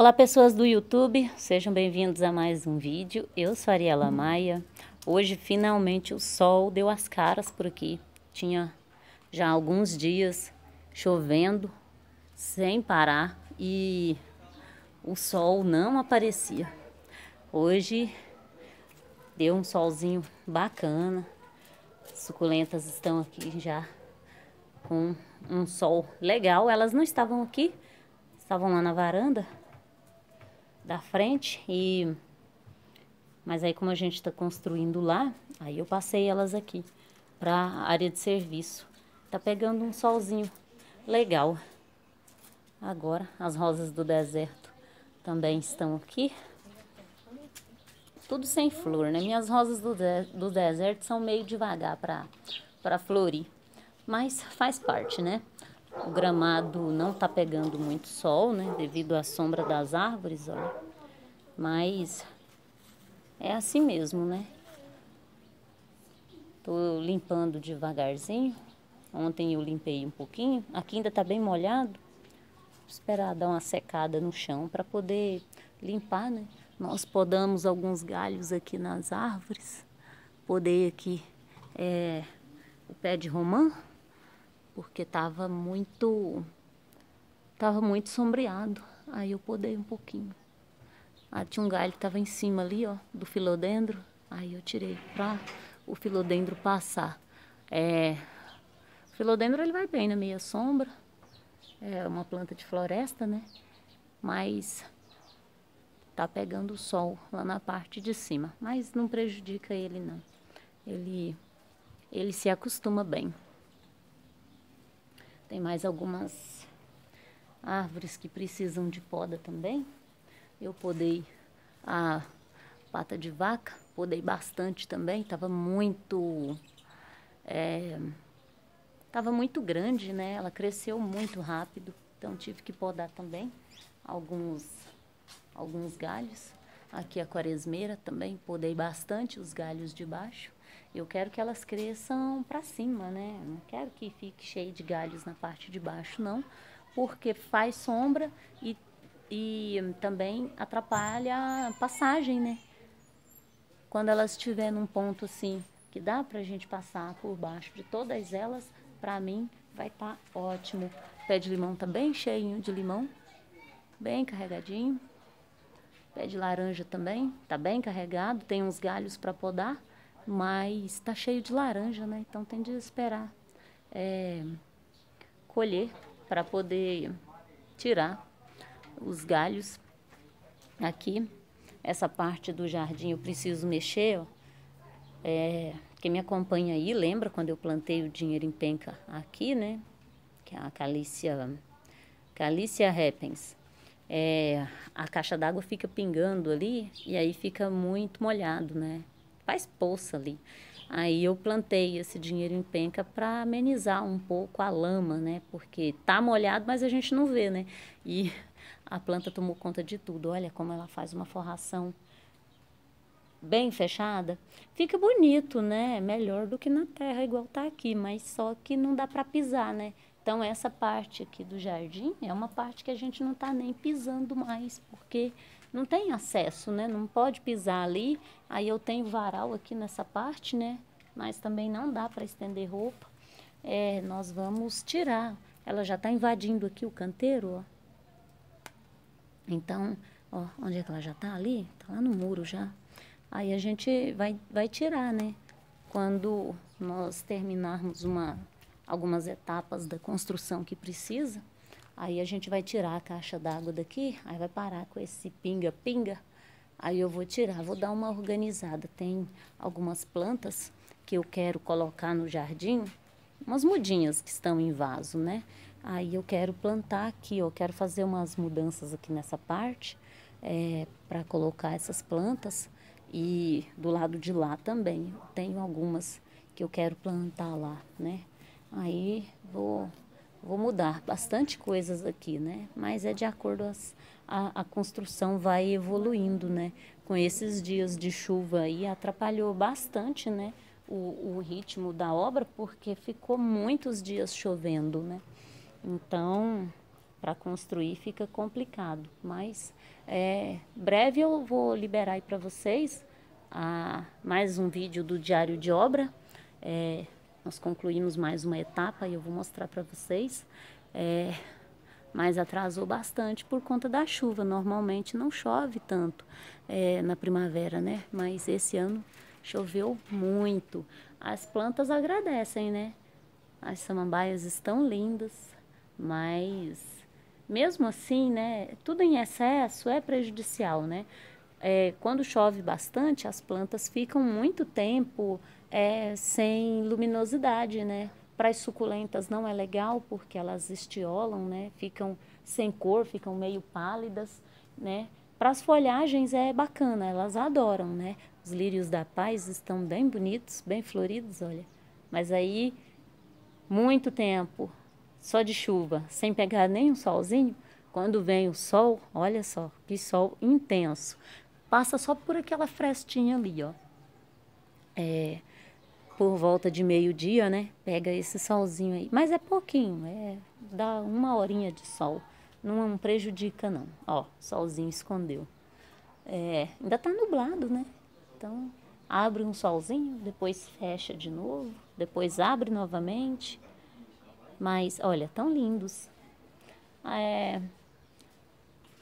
Olá pessoas do YouTube, sejam bem-vindos a mais um vídeo. Eu sou Ariela Maia. Hoje finalmente o sol deu as caras por aqui. Tinha já alguns dias chovendo sem parar e o sol não aparecia. Hoje deu um solzinho bacana. Suculentas estão aqui já com um sol legal. Elas não estavam aqui, estavam lá na varanda da frente e mas aí como a gente está construindo lá, aí eu passei elas aqui para área de serviço. Tá pegando um solzinho legal. Agora as rosas do deserto também estão aqui. Tudo sem flor, né? Minhas rosas do, de do deserto são meio devagar para florir. Mas faz parte, né? O gramado não tá pegando muito sol, né? Devido à sombra das árvores, olha. Mas é assim mesmo, né? Tô limpando devagarzinho. Ontem eu limpei um pouquinho. Aqui ainda tá bem molhado. Vou esperar dar uma secada no chão para poder limpar, né? Nós podamos alguns galhos aqui nas árvores. Podei aqui é, o pé de romã porque tava muito tava muito sombreado. Aí eu podei um pouquinho. Tinha um galho que tava em cima ali, ó, do filodendro. Aí eu tirei para o filodendro passar. É, o filodendro ele vai bem na meia sombra. É uma planta de floresta, né? Mas tá pegando o sol lá na parte de cima, mas não prejudica ele não. Ele ele se acostuma bem. Tem mais algumas árvores que precisam de poda também. Eu podei a pata de vaca, podei bastante também, estava muito é, tava muito grande, né? Ela cresceu muito rápido, então tive que podar também alguns alguns galhos. Aqui a quaresmeira também podei bastante os galhos de baixo. Eu quero que elas cresçam para cima, né? Não quero que fique cheio de galhos na parte de baixo, não, porque faz sombra e, e também atrapalha a passagem, né? Quando elas estiver num ponto assim que dá para a gente passar por baixo de todas elas, para mim vai estar tá ótimo. O pé de limão tá bem cheinho de limão, bem carregadinho. Pé de laranja também tá bem carregado, tem uns galhos para podar mas está cheio de laranja, né? Então tem de esperar é, colher para poder tirar os galhos aqui. Essa parte do jardim eu preciso mexer, ó. É, quem me acompanha aí lembra quando eu plantei o dinheiro em penca aqui, né? Que é a Calícia, Calícia repens. É, a caixa d'água fica pingando ali e aí fica muito molhado, né? Faz poça ali. Aí eu plantei esse dinheiro em penca para amenizar um pouco a lama, né? Porque tá molhado, mas a gente não vê, né? E a planta tomou conta de tudo. Olha como ela faz uma forração bem fechada. Fica bonito, né? Melhor do que na terra igual tá aqui, mas só que não dá para pisar, né? Então essa parte aqui do jardim é uma parte que a gente não tá nem pisando mais, porque não tem acesso, né? Não pode pisar ali. Aí eu tenho varal aqui nessa parte, né? Mas também não dá para estender roupa. É, nós vamos tirar. Ela já está invadindo aqui o canteiro, ó. Então, ó, onde é que ela já está ali? Está lá no muro já. Aí a gente vai, vai tirar, né? Quando nós terminarmos uma, algumas etapas da construção que precisa, Aí a gente vai tirar a caixa d'água daqui, aí vai parar com esse pinga-pinga. Aí eu vou tirar, vou dar uma organizada. Tem algumas plantas que eu quero colocar no jardim, umas mudinhas que estão em vaso, né? Aí eu quero plantar aqui, eu quero fazer umas mudanças aqui nessa parte é, para colocar essas plantas. E do lado de lá também, tenho algumas que eu quero plantar lá, né? Aí vou vou mudar bastante coisas aqui, né? Mas é de acordo as, a, a construção vai evoluindo, né? Com esses dias de chuva aí atrapalhou bastante, né? O, o ritmo da obra porque ficou muitos dias chovendo, né? Então para construir fica complicado. Mas é, breve eu vou liberar aí para vocês a, mais um vídeo do diário de obra. É, nós concluímos mais uma etapa e eu vou mostrar para vocês. É, mas atrasou bastante por conta da chuva. Normalmente não chove tanto é, na primavera, né? Mas esse ano choveu muito. As plantas agradecem, né? As samambaias estão lindas, mas mesmo assim, né? Tudo em excesso é prejudicial, né? É, quando chove bastante, as plantas ficam muito tempo é, sem luminosidade, né? Para as suculentas não é legal porque elas estiolam, né? Ficam sem cor, ficam meio pálidas, né? Para as folhagens é bacana, elas adoram, né? Os lírios da paz estão bem bonitos, bem floridos, olha. Mas aí, muito tempo só de chuva, sem pegar nem um solzinho, quando vem o sol, olha só, que sol intenso. Passa só por aquela frestinha ali, ó. É, por volta de meio-dia, né? Pega esse solzinho aí. Mas é pouquinho, é, dá uma horinha de sol. Não prejudica, não. Ó, solzinho escondeu. É, ainda tá nublado, né? Então, abre um solzinho, depois fecha de novo, depois abre novamente. Mas, olha, tão lindos. É,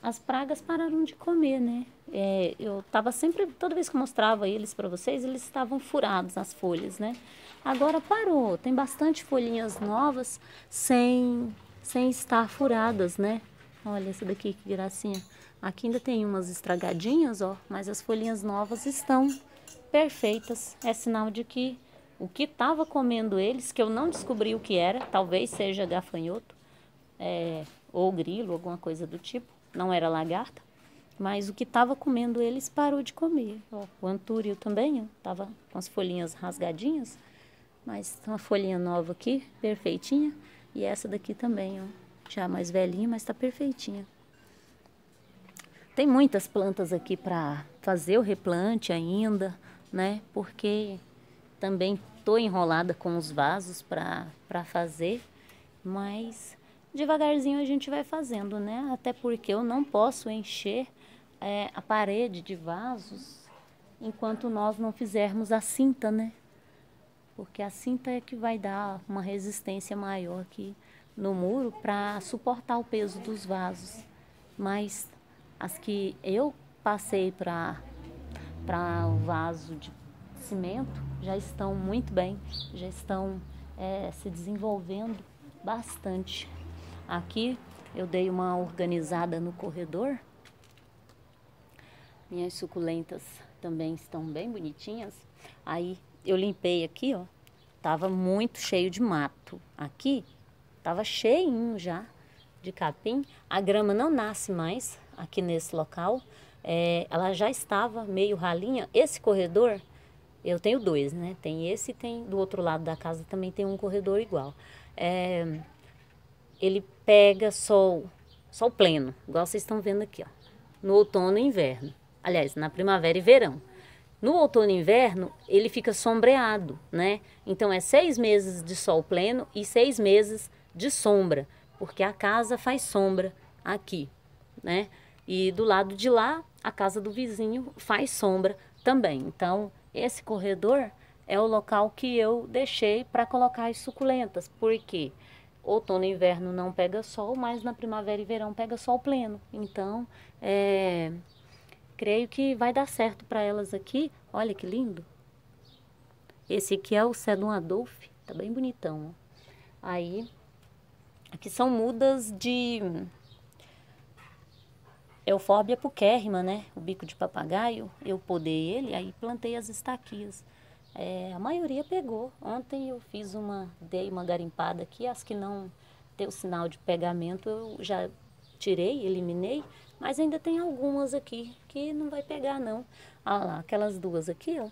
as pragas pararam de comer, né? É, eu tava sempre, toda vez que mostrava eles para vocês, eles estavam furados as folhas, né? Agora parou, tem bastante folhinhas novas sem, sem estar furadas, né? Olha essa daqui que gracinha. Aqui ainda tem umas estragadinhas, ó, mas as folhinhas novas estão perfeitas. É sinal de que o que estava comendo eles, que eu não descobri o que era, talvez seja gafanhoto, é, ou grilo, alguma coisa do tipo, não era lagarta, mas o que estava comendo eles parou de comer. O antúrio também estava com as folhinhas rasgadinhas, mas uma folhinha nova aqui, perfeitinha, e essa daqui também, ó, já mais velhinha, mas está perfeitinha. Tem muitas plantas aqui para fazer o replante ainda, né? Porque também estou enrolada com os vasos para fazer, mas devagarzinho a gente vai fazendo, né? Até porque eu não posso encher é, a parede de vasos enquanto nós não fizermos a cinta, né? Porque a cinta é que vai dar uma resistência maior aqui no muro para suportar o peso dos vasos. Mas as que eu passei para para o vaso de cimento já estão muito bem, já estão é, se desenvolvendo bastante. Aqui eu dei uma organizada no corredor. Minhas suculentas também estão bem bonitinhas. Aí eu limpei aqui, ó. Tava muito cheio de mato. Aqui tava cheinho já de capim. A grama não nasce mais aqui nesse local. É, ela já estava meio ralinha. Esse corredor, eu tenho dois, né? Tem esse e tem do outro lado da casa também tem um corredor igual. É, ele pega sol, sol pleno, igual vocês estão vendo aqui, ó, no outono e inverno. Aliás, na primavera e verão. No outono e inverno, ele fica sombreado, né? Então, é seis meses de sol pleno e seis meses de sombra, porque a casa faz sombra aqui, né? E do lado de lá, a casa do vizinho faz sombra também. Então, esse corredor é o local que eu deixei para colocar as suculentas, porque quê? Outono e inverno não pega sol, mas na primavera e verão pega sol pleno. Então, é, creio que vai dar certo para elas aqui. Olha que lindo. Esse aqui é o Cedum Adolphe, tá bem bonitão. Ó. Aí, aqui são mudas de Eufórbia puquérrima, né? O bico de papagaio. Eu podei ele, aí plantei as estaquias. É, a maioria pegou. Ontem eu fiz uma, dei uma garimpada aqui, as que não deu sinal de pegamento eu já tirei, eliminei, mas ainda tem algumas aqui que não vai pegar não. Olha lá, aquelas duas aqui, ó.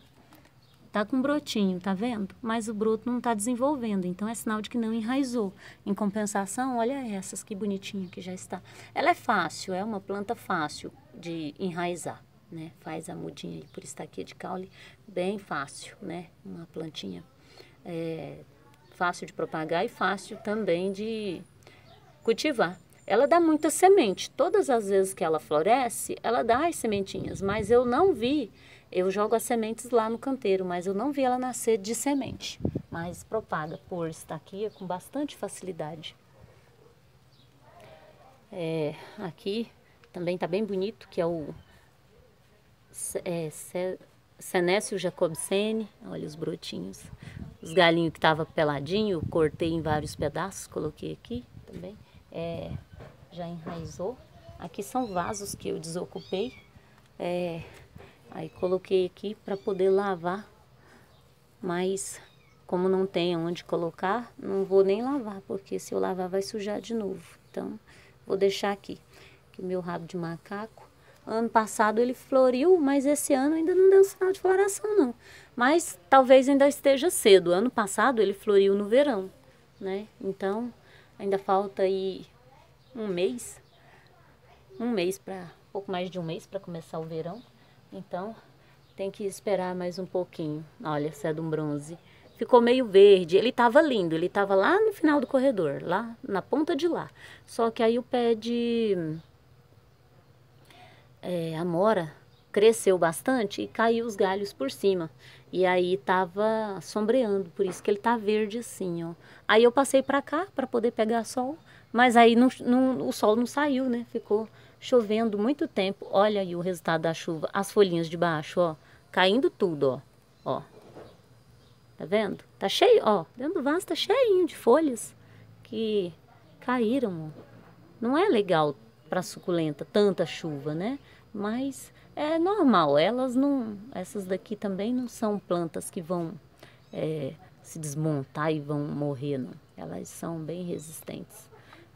Tá com brotinho, tá vendo? Mas o broto não tá desenvolvendo, então é sinal de que não enraizou. Em compensação, olha essas que bonitinha que já está. Ela é fácil, é uma planta fácil de enraizar né? Faz a mudinha por estaquia de caule bem fácil, né? Uma plantinha é, fácil de propagar e fácil também de cultivar. ela dá muita semente. Todas as vezes que ela floresce, ela dá as sementinhas, mas eu não vi, eu jogo as sementes lá no canteiro, mas eu não vi ela nascer de semente. Mas propaga por estar aqui com bastante facilidade. É, aqui também está bem bonito, que é o é, Senécio Jacobsene, olha os brotinhos. Os galinhos que estavam peladinho, cortei em vários pedaços, coloquei aqui também. É, já enraizou. Aqui são vasos que eu desocupei. É, aí coloquei aqui para poder lavar. Mas como não tem onde colocar, não vou nem lavar, porque se eu lavar vai sujar de novo. Então, vou deixar aqui. Aqui o meu rabo de macaco. Ano passado ele floriu, mas esse ano ainda não deu sinal de floração não. Mas talvez ainda esteja cedo. Ano passado ele floriu no verão, né? Então ainda falta aí um mês, um mês para pouco mais de um mês para começar o verão. Então tem que esperar mais um pouquinho. Olha, esse é um bronze. Ficou meio verde. Ele estava lindo. Ele estava lá no final do corredor, lá na ponta de lá. Só que aí o pé de é, amora cresceu bastante e caiu os galhos por cima. E aí tava sombreando, por isso que ele tá verde assim, ó. Aí eu passei para cá para poder pegar sol, mas aí não, não, o sol não saiu, né? Ficou chovendo muito tempo. Olha aí o resultado da chuva, as folhinhas de baixo, ó, caindo tudo, ó. Ó. Tá vendo? Tá cheio, ó, dentro do vaso tá cheinho de folhas que caíram. Não é legal para suculenta tanta chuva, né? mas é normal. Elas não, essas daqui também não são plantas que vão é, se desmontar e vão morrer, não. Elas são bem resistentes.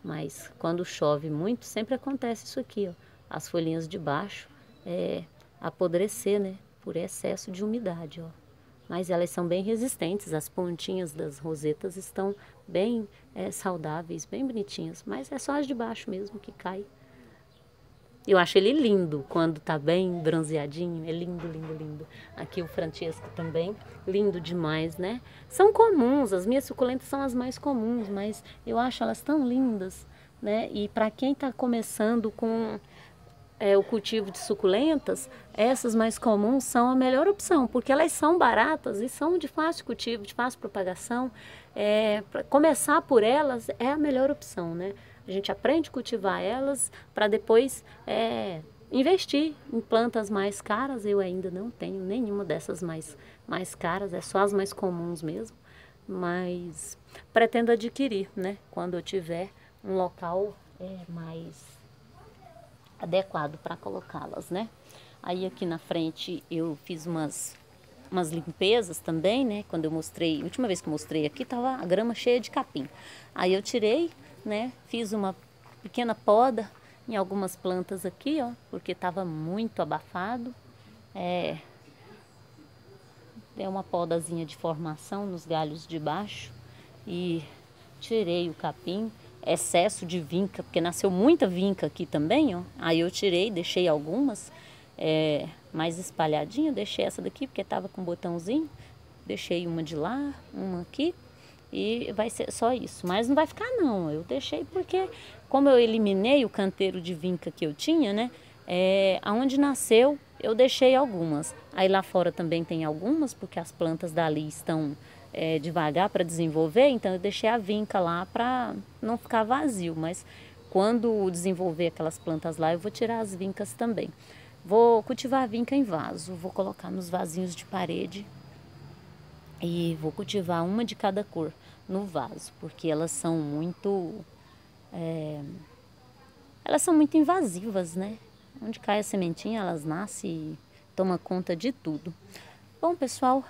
Mas quando chove muito, sempre acontece isso aqui, ó. As folhinhas de baixo é, apodrecer, né? Por excesso de umidade, ó. Mas elas são bem resistentes, as pontinhas das rosetas estão bem é, saudáveis, bem bonitinhas. Mas é só as de baixo mesmo que cai. Eu acho ele lindo quando tá bem bronzeadinho. É lindo, lindo, lindo. Aqui o Francesco também, lindo demais, né? São comuns, as minhas suculentas são as mais comuns, mas eu acho elas tão lindas, né? E para quem está começando com é, o cultivo de suculentas, essas mais comuns são a melhor opção, porque elas são baratas e são de fácil cultivo, de fácil propagação. É, começar por elas é a melhor opção, né? A gente aprende a cultivar elas para depois é, investir em plantas mais caras. Eu ainda não tenho nenhuma dessas mais, mais caras, é só as mais comuns mesmo. Mas pretendo adquirir, né? Quando eu tiver um local é, mais adequado para colocá-las, né? Aí aqui na frente eu fiz umas umas limpezas também, né? Quando eu mostrei, a última vez que eu mostrei aqui, tava a grama cheia de capim. Aí eu tirei, né? Fiz uma pequena poda em algumas plantas aqui, ó, porque estava muito abafado. É, dei uma podazinha de formação nos galhos de baixo e tirei o capim, excesso de vinca, porque nasceu muita vinca aqui também, ó. Aí eu tirei, deixei algumas é, mais espalhadinha, deixei essa daqui porque estava com botãozinho, deixei uma de lá, uma aqui e vai ser só isso. Mas não vai ficar não, eu deixei porque como eu eliminei o canteiro de vinca que eu tinha, né? É, aonde nasceu, eu deixei algumas. Aí lá fora também tem algumas, porque as plantas dali estão é, devagar para desenvolver, então eu deixei a vinca lá para não ficar vazio. Mas quando desenvolver aquelas plantas lá, eu vou tirar as vincas também. Vou cultivar a vinca em vaso, vou colocar nos vasinhos de parede e vou cultivar uma de cada cor no vaso, porque elas são muito é, elas são muito invasivas, né? Onde cai a sementinha, elas nascem e tomam conta de tudo. Bom, pessoal,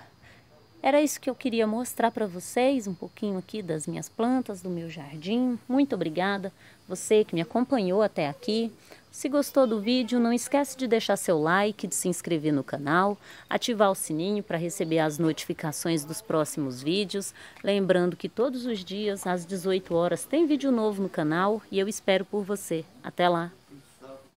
era isso que eu queria mostrar para vocês, um pouquinho aqui das minhas plantas, do meu jardim. Muito obrigada, você que me acompanhou até aqui. Se gostou do vídeo, não esquece de deixar seu like, de se inscrever no canal, ativar o sininho para receber as notificações dos próximos vídeos. Lembrando que todos os dias, às 18 horas, tem vídeo novo no canal e eu espero por você. Até lá!